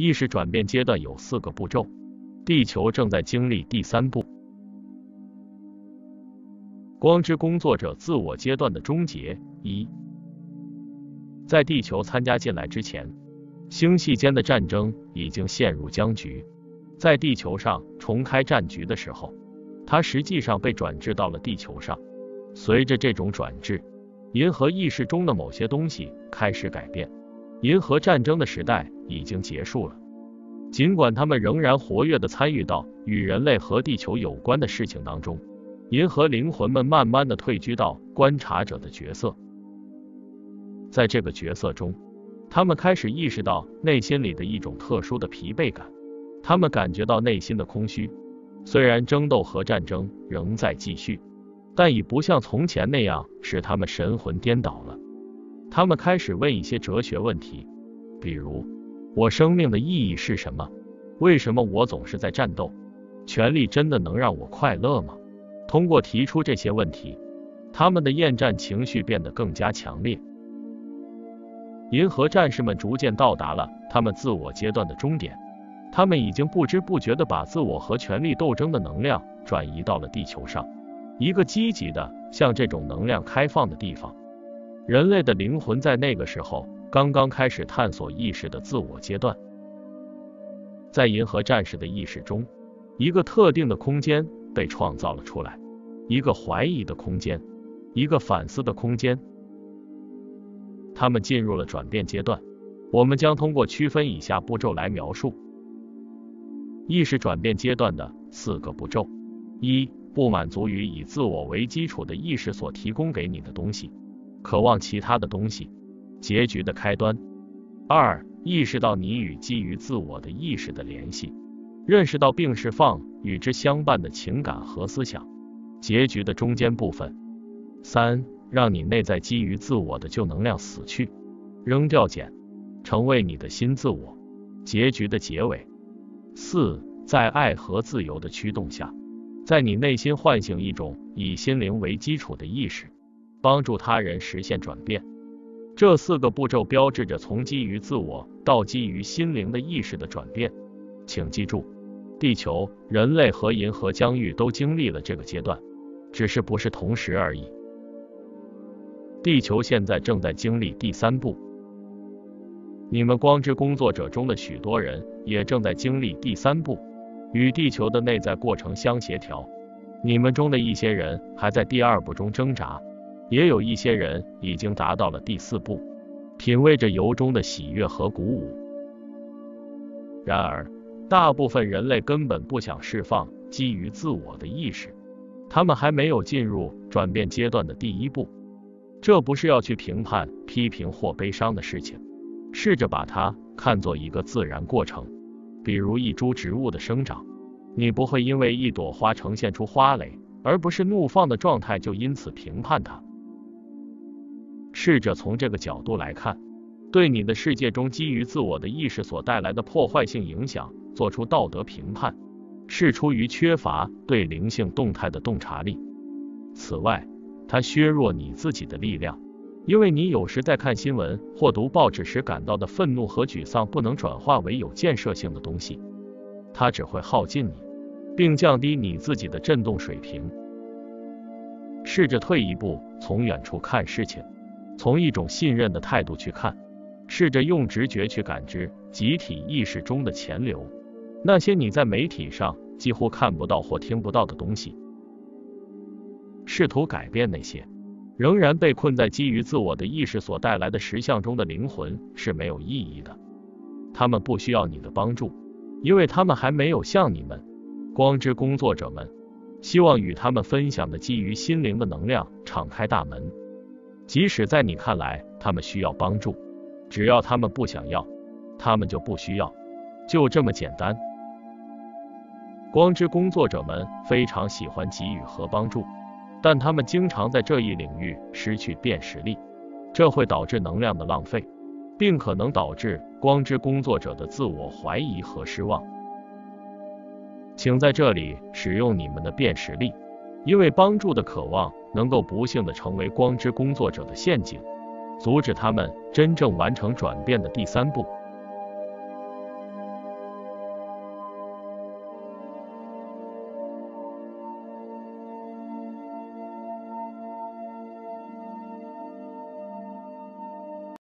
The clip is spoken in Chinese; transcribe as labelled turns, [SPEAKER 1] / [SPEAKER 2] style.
[SPEAKER 1] 意识转变阶段有四个步骤，地球正在经历第三步。光之工作者自我阶段的终结一，在地球参加进来之前，星系间的战争已经陷入僵局。在地球上重开战局的时候，它实际上被转制到了地球上。随着这种转制，银河意识中的某些东西开始改变。银河战争的时代已经结束了，尽管他们仍然活跃的参与到与人类和地球有关的事情当中。银河灵魂们慢慢的退居到观察者的角色，在这个角色中，他们开始意识到内心里的一种特殊的疲惫感，他们感觉到内心的空虚。虽然争斗和战争仍在继续，但已不像从前那样使他们神魂颠倒了。他们开始问一些哲学问题，比如：我生命的意义是什么？为什么我总是在战斗？权力真的能让我快乐吗？通过提出这些问题，他们的厌战情绪变得更加强烈。银河战士们逐渐到达了他们自我阶段的终点，他们已经不知不觉地把自我和权力斗争的能量转移到了地球上，一个积极的向这种能量开放的地方。人类的灵魂在那个时候刚刚开始探索意识的自我阶段，在银河战士的意识中，一个特定的空间被创造了出来。一个怀疑的空间，一个反思的空间，他们进入了转变阶段。我们将通过区分以下步骤来描述意识转变阶段的四个步骤：一、不满足于以自我为基础的意识所提供给你的东西，渴望其他的东西，结局的开端；二、意识到你与基于自我的意识的联系，认识到并释放与之相伴的情感和思想。结局的中间部分，三，让你内在基于自我的旧能量死去，扔掉茧，成为你的新自我。结局的结尾，四，在爱和自由的驱动下，在你内心唤醒一种以心灵为基础的意识，帮助他人实现转变。这四个步骤标志着从基于自我到基于心灵的意识的转变。请记住，地球、人类和银河疆域都经历了这个阶段。只是不是同时而已。地球现在正在经历第三步，你们光之工作者中的许多人也正在经历第三步，与地球的内在过程相协调。你们中的一些人还在第二步中挣扎，也有一些人已经达到了第四步，品味着由衷的喜悦和鼓舞。然而，大部分人类根本不想释放基于自我的意识。他们还没有进入转变阶段的第一步，这不是要去评判、批评或悲伤的事情。试着把它看作一个自然过程，比如一株植物的生长。你不会因为一朵花呈现出花蕾，而不是怒放的状态，就因此评判它。试着从这个角度来看，对你的世界中基于自我的意识所带来的破坏性影响做出道德评判。是出于缺乏对灵性动态的洞察力。此外，它削弱你自己的力量，因为你有时在看新闻或读报纸时感到的愤怒和沮丧不能转化为有建设性的东西，它只会耗尽你，并降低你自己的振动水平。试着退一步，从远处看事情，从一种信任的态度去看，试着用直觉去感知集体意识中的潜流。那些你在媒体上几乎看不到或听不到的东西，试图改变那些仍然被困在基于自我的意识所带来的实相中的灵魂是没有意义的。他们不需要你的帮助，因为他们还没有向你们光之工作者们希望与他们分享的基于心灵的能量敞开大门。即使在你看来他们需要帮助，只要他们不想要，他们就不需要，就这么简单。光之工作者们非常喜欢给予和帮助，但他们经常在这一领域失去辨识力，这会导致能量的浪费，并可能导致光之工作者的自我怀疑和失望。请在这里使用你们的辨识力，因为帮助的渴望能够不幸的成为光之工作者的陷阱，阻止他们真正完成转变的第三步。